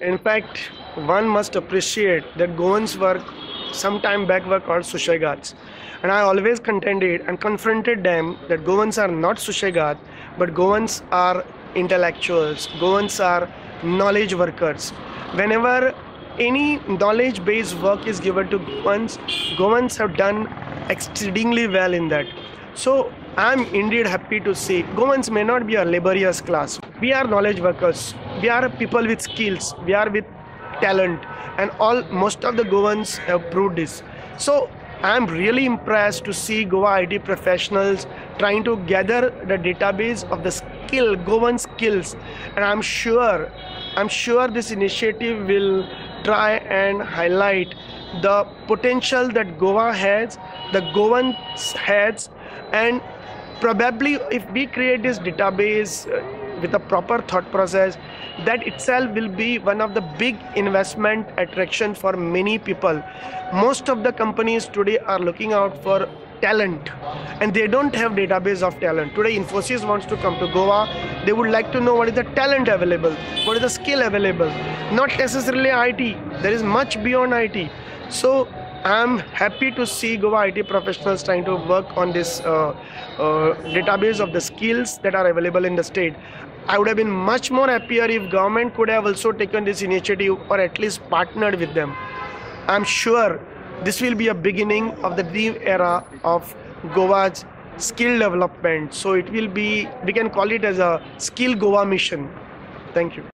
In fact, one must appreciate that Goans work some time back were called Sushegats. And I always contended and confronted them that Goans are not Sushegat, but Goans are intellectuals, Goans are knowledge workers. Whenever any knowledge based work is given to Goans, Goans have done exceedingly well in that. So I'm indeed happy to see Goans may not be a laborious class. We are knowledge workers. We are people with skills. We are with talent, and all most of the Goans have proved this. So I'm really impressed to see Goa IT professionals trying to gather the database of the skill, Goan skills, and I'm sure, I'm sure this initiative will try and highlight the potential that Goa has, the Goan has, and probably if we create this database with a proper thought process that itself will be one of the big investment attraction for many people. Most of the companies today are looking out for talent and they don't have database of talent. Today infosys wants to come to goa. They would like to know what is the talent available what is the skill available. Not necessarily it there is much beyond it so I'm happy to see Goa IT professionals trying to work on this uh, uh, database of the skills that are available in the state. I would have been much more happier if government could have also taken this initiative or at least partnered with them. I'm sure this will be a beginning of the new era of Goa's skill development. So it will be, we can call it as a skill Goa mission. Thank you.